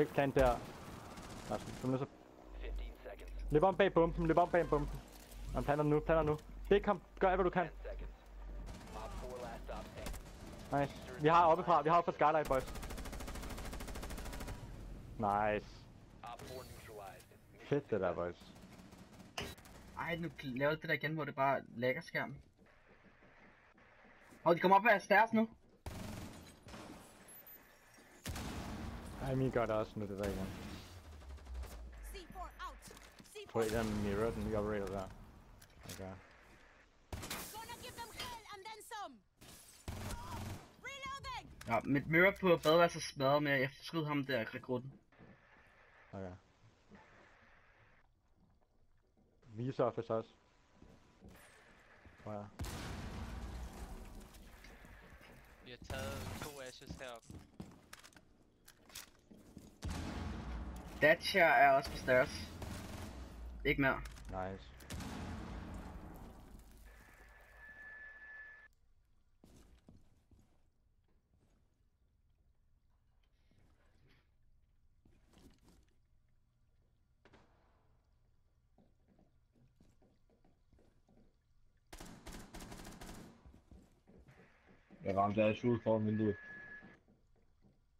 skal ikke plante der. Larsen, du er nødt til Løb om bag bomben, løb om bag bomben. Han planter nu, planter nu. Det kom, gør alt hvad du kan. Nice. Vi har oppefra, vi har oppe fra Skylight, boys. Nice. Fedt det der, boys. Ej, nu laver det der igen, hvor det bare lægger skærmen. Og de kommer op ad stairs nu. Ej, min gør det også nu, det der igen. C4 out. C4 Tror I, den mirror, den nye operator der? Okay. Ja, mit mirror på badeværelset smadret med, jeg skød ham der, rekrutten. Okay. Vise office også. Tror jeg. Vi har taget to ashes heroppe. Datcher er også på stairs. Ikke mere. Nice. Jeg ramte af ud foran vinduet.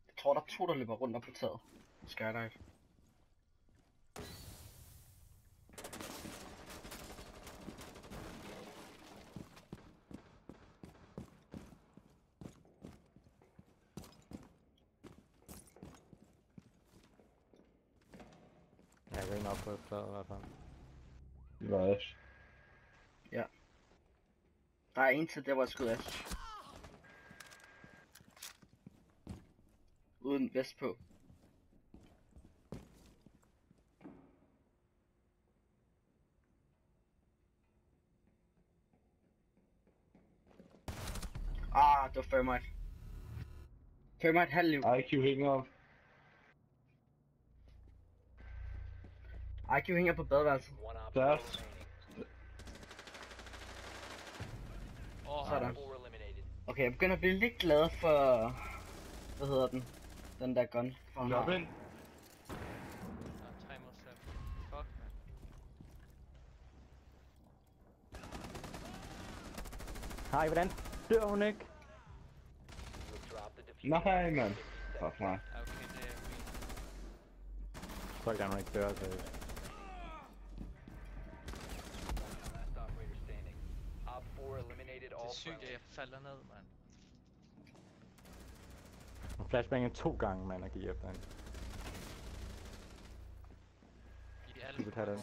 Jeg tror, der er to, der løber rundt op på taget. Skydive. Ind op på taget i hvert fald. Det var Ash. Der er en til der, hvor jeg skød Ash. Uden vest på. Ah, det var Thermite. Thermite halv liv. IQ hænger op. IQ hænger på badeværelset. One op Stairs. four remaining. Åh, oh, Sådan. Okay, jeg begynder at blive lidt glad for... Hvad hedder den? Den der gun. For Løb ind. der er 3 mod 7. Fuck, man. Hej, hvordan dør hun ikke? Nej, mand. 15 seconds. Fuck mig. Okay, det er fint. Folk der ikke dør, så... Last operator standing. Op 4 eliminated Det all er sygt, at friendly. jeg falder ned, mand. Hun flashbangede to gange, mand, og gik efter hende. I er alle tage den.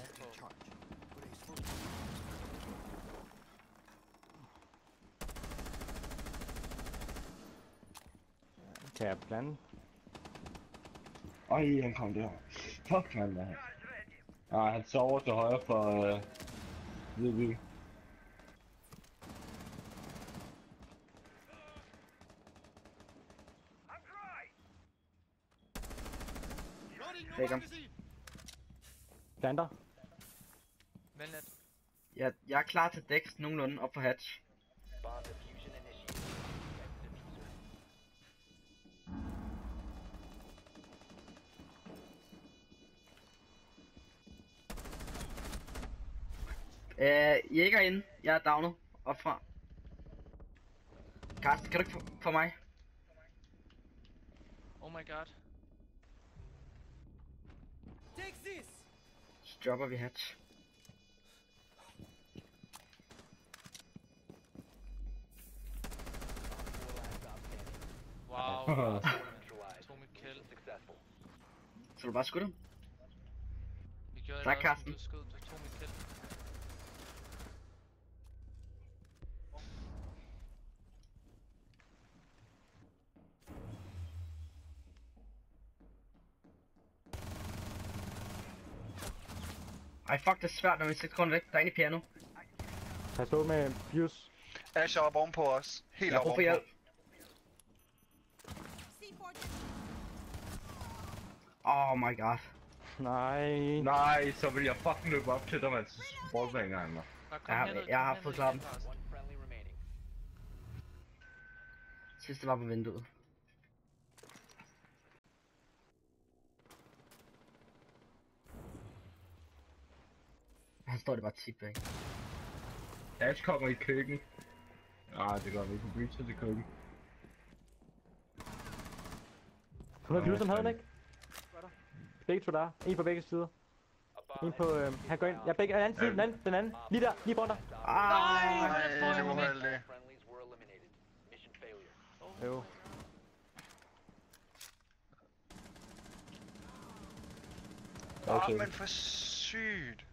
Kan jeg blande? Ej, han kom der. Fuck, man. mand. Nej, han sover til højre for... Øh, Hvidby. Fik ham. Planter? Melnet. Jeg, jeg er klar til Dex nogenlunde op på hatch. Øh, Jæger inde. Jeg er downet. Op fra. Karsten, kan du ikke få, få mig? Oh my god. Så dropper vi hatch. Wow. Successful. Så du bare skudt ham? Tak, Carsten. Du skød, du Ej, fuck, det er svært, når vi 6 sekunder væk. Der er en i piano. Pas på med Fuse. Ash er op ovenpå os. Helt Jeg har op brug for hjælp. C4 Oh my god. Nej. Nej, så vil jeg fucking løbe op til dig, mand. Så boldbanger han mig. Nå, kom Jeg har- jeg fået klappen. Remaining. Sidste var på vinduet. Han står det bare tit væk. Ash kommer i køkken. Ah, det går vi på breacher til køkken. Hun har Husum havde den ikke? Begge to der. En på begge sider. En på, øh, han går ind. Ja, begge, den anden side, den anden, den anden. Lige der, lige foran dig. Ej, det var uheldigt. Jo. Åh, Okay. men for sygt.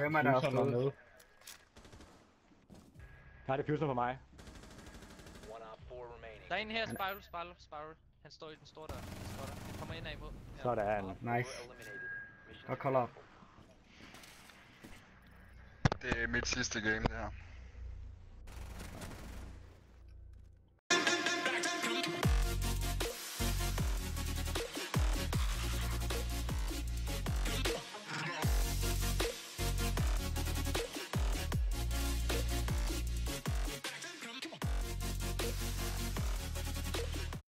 Hvem er der er med. Nej, det er Husum for mig. One op four remaining. Der er en her, Spiral, Spiral, Spiral. Han står i den store dør. Han står der. Han kommer ind ad imod. Ja. Sådan. Nice. Godt call up. Det er mit sidste game, det her.